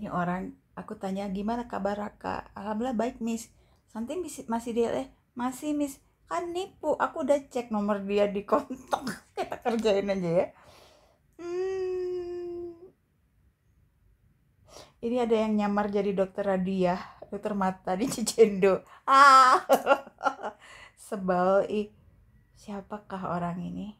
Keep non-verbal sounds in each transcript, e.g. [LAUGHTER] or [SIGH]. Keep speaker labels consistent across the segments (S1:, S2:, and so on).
S1: ini orang. Aku tanya gimana kabar Raka? Alhamdulillah baik miss. Santi masih dia? Eh masih miss. Kan nipu aku udah cek nomor dia di kontak. [LAUGHS] Kita kerjain aja ya. Hmm, ini ada yang nyamar jadi dokter Radia dokter mata di Cicendo. Ah. [LAUGHS] Sebel ih. Siapakah orang ini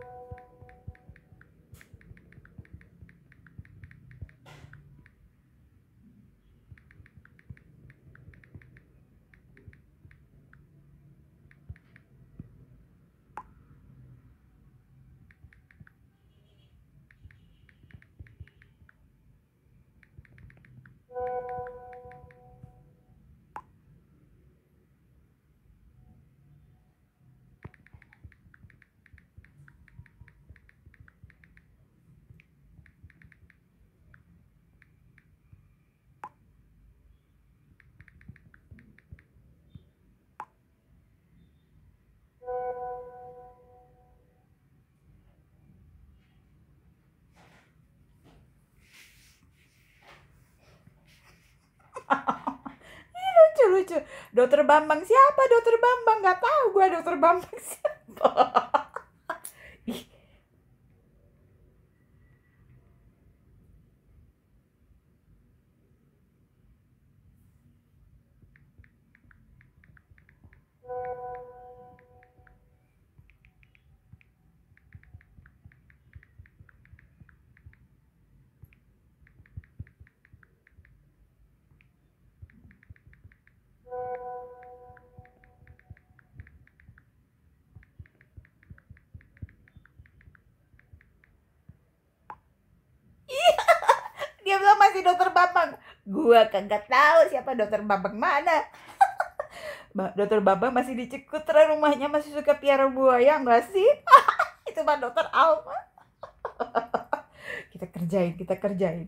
S1: lucu. Dokter Bambang siapa dokter Bambang? Nggak tahu gue dokter Bambang [LAUGHS] siapa masih dokter Bambang? Gua kagak tahu siapa dokter Bambang mana. [LAUGHS] Dokter Bambang masih di Cikutra rumahnya masih suka piara buaya enggak sih? [LAUGHS] Itu mah dokter Alma. [LAUGHS] Kita kerjain kita kerjain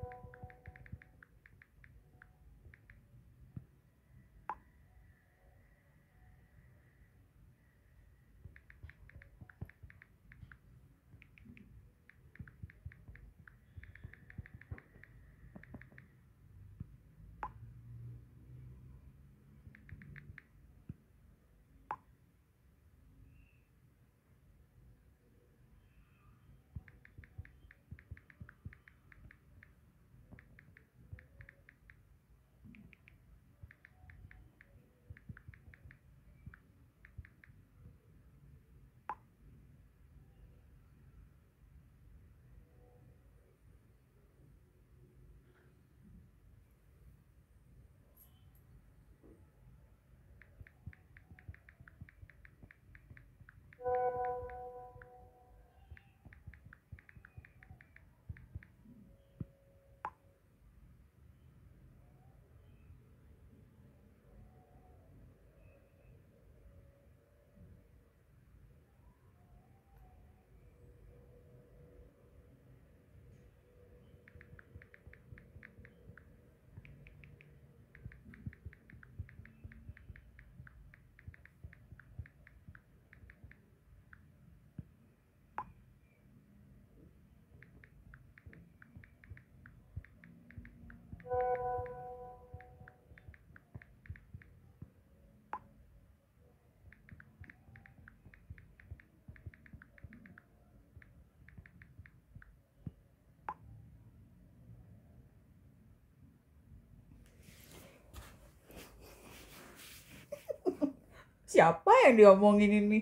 S1: siapa yang diomongin ini